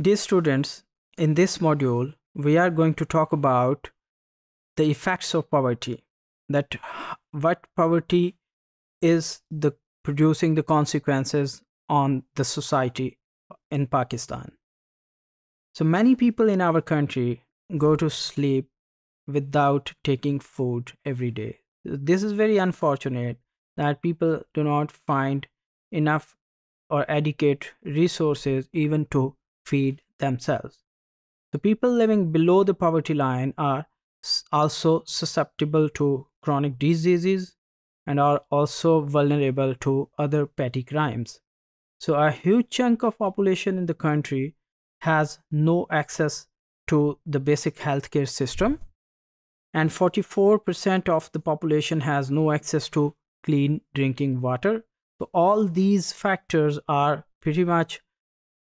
Dear students, in this module, we are going to talk about the effects of poverty, that what poverty is the producing the consequences on the society in Pakistan. So many people in our country go to sleep without taking food every day. This is very unfortunate that people do not find enough or adequate resources even to feed themselves. The people living below the poverty line are also susceptible to chronic diseases and are also vulnerable to other petty crimes. So a huge chunk of population in the country has no access to the basic healthcare system and 44% of the population has no access to clean drinking water. So all these factors are pretty much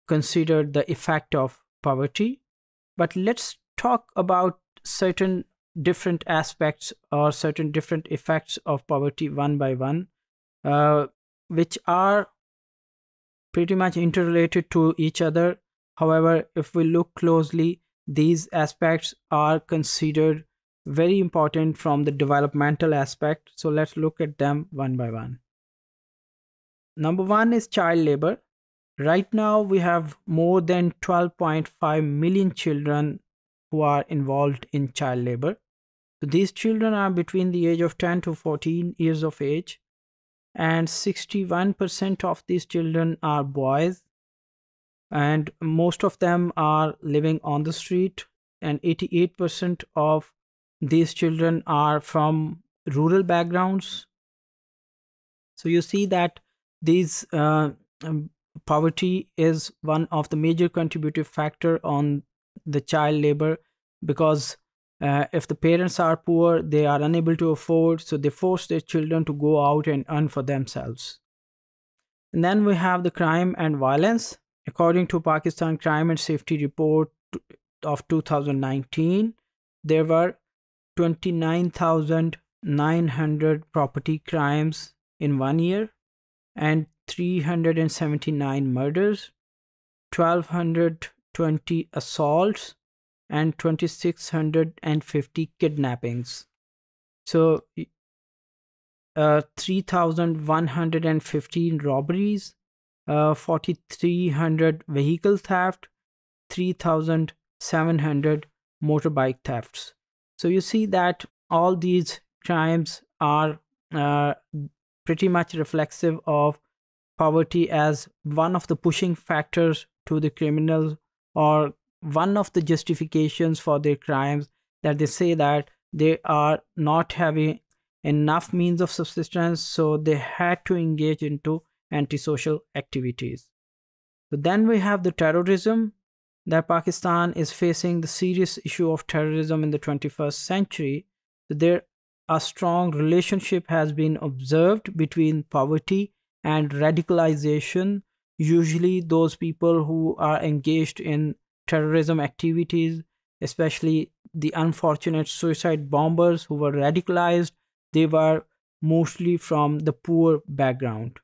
considered the effect of poverty. But let's talk about certain different aspects or certain different effects of poverty one by one, uh, which are pretty much interrelated to each other. However, if we look closely, these aspects are considered very important from the developmental aspect. So let's look at them one by one. Number one is child labor. Right now, we have more than 12.5 million children who are involved in child labor. So these children are between the age of 10 to 14 years of age, and 61% of these children are boys, and most of them are living on the street, and 88% of these children are from rural backgrounds. So you see that these uh, poverty is one of the major contributive factor on the child labor because uh, if the parents are poor they are unable to afford so they force their children to go out and earn for themselves. And then we have the crime and violence. According to pakistan crime and safety report of 2019 there were 29900 property crimes in one year and 379 murders, 1220 assaults, and 2650 kidnappings. So, uh, 3115 robberies, uh, 4300 vehicle theft, 3700 motorbike thefts. So, you see that all these crimes are uh, pretty much reflexive of poverty as one of the pushing factors to the criminals or one of the justifications for their crimes that they say that they are not having enough means of subsistence so they had to engage into antisocial activities. But then we have the terrorism that pakistan is facing the serious issue of terrorism in the 21st century. There a strong relationship has been observed between poverty and radicalization usually those people who are engaged in terrorism activities especially the unfortunate suicide bombers who were radicalized they were mostly from the poor background.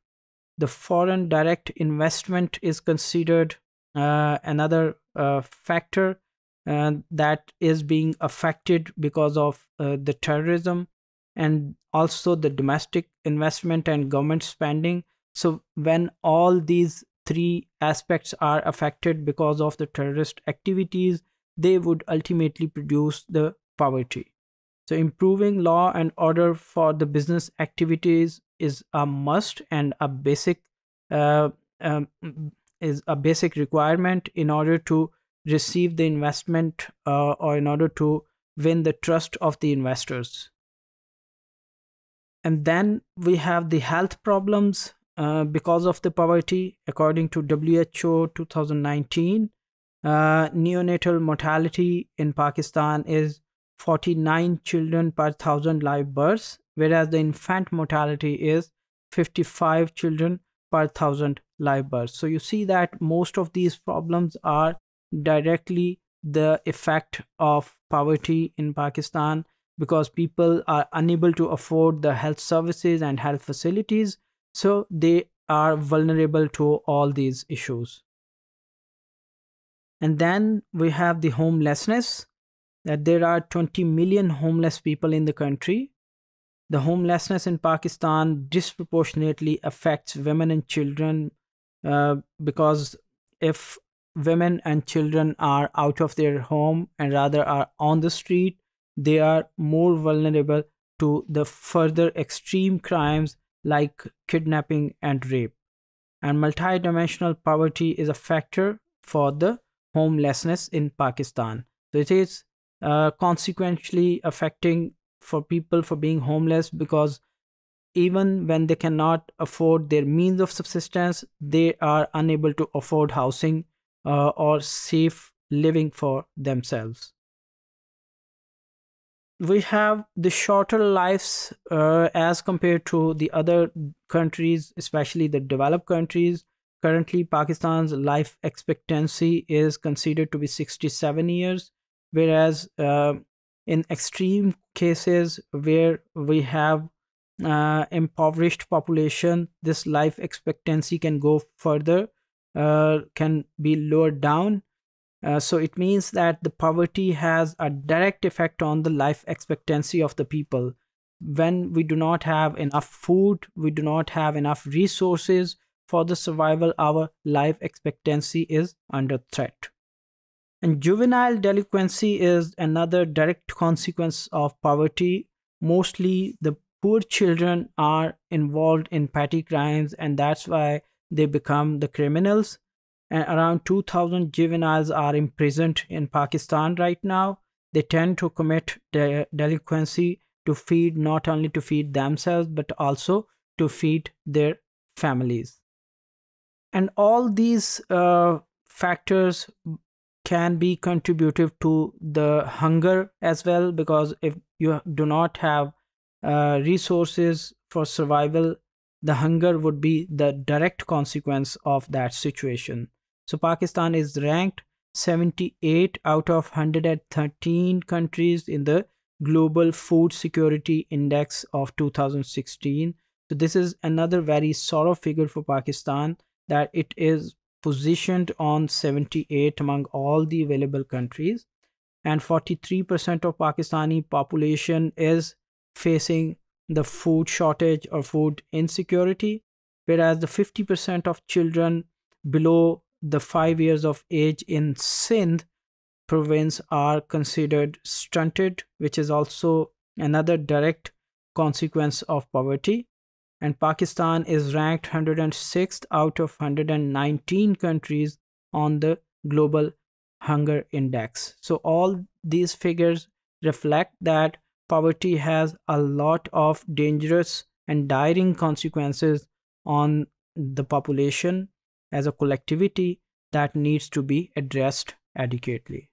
The foreign direct investment is considered uh, another uh, factor uh, that is being affected because of uh, the terrorism and also the domestic investment and government spending so when all these three aspects are affected because of the terrorist activities they would ultimately produce the poverty so improving law and order for the business activities is a must and a basic uh, um, is a basic requirement in order to receive the investment uh, or in order to win the trust of the investors. And then we have the health problems uh, because of the poverty according to who 2019 uh, neonatal mortality in pakistan is 49 children per thousand live births whereas the infant mortality is 55 children per thousand live births. So you see that most of these problems are directly the effect of poverty in pakistan because people are unable to afford the health services and health facilities so they are vulnerable to all these issues And then we have the homelessness, that there are 20 million homeless people in the country. The homelessness in Pakistan disproportionately affects women and children uh, because if women and children are out of their home and rather are on the street, they are more vulnerable to the further extreme crimes like kidnapping and rape. And multidimensional poverty is a factor for the homelessness in Pakistan. So it is uh, consequently affecting for people for being homeless because even when they cannot afford their means of subsistence, they are unable to afford housing uh, or safe living for themselves. We have the shorter lives uh, as compared to the other countries, especially the developed countries. Currently, Pakistan's life expectancy is considered to be 67 years, whereas uh, in extreme cases where we have uh, impoverished population, this life expectancy can go further uh, can be lowered down. Uh, so it means that the poverty has a direct effect on the life expectancy of the people. When we do not have enough food, we do not have enough resources for the survival, our life expectancy is under threat. And juvenile delinquency is another direct consequence of poverty. Mostly the poor children are involved in petty crimes, and that's why they become the criminals and around 2000 juveniles are imprisoned in pakistan right now they tend to commit de- delinquency to feed not only to feed themselves but also to feed their families and all these uh, factors can be contributive to the hunger as well because if you do not have uh, resources for survival the hunger would be the direct consequence of that situation. So Pakistan is ranked 78 out of 113 countries in the Global Food Security Index of 2016. So this is another very sorrow figure for Pakistan that it is positioned on 78 among all the available countries and 43% of Pakistani population is facing the food shortage or food insecurity, whereas the 50% of children below the 5 years of age in Sindh province are considered stunted, which is also another direct consequence of poverty. And Pakistan is ranked 106th out of 119 countries on the global hunger index. So all these figures reflect that poverty has a lot of dangerous and dire consequences on the population as a collectivity that needs to be addressed adequately.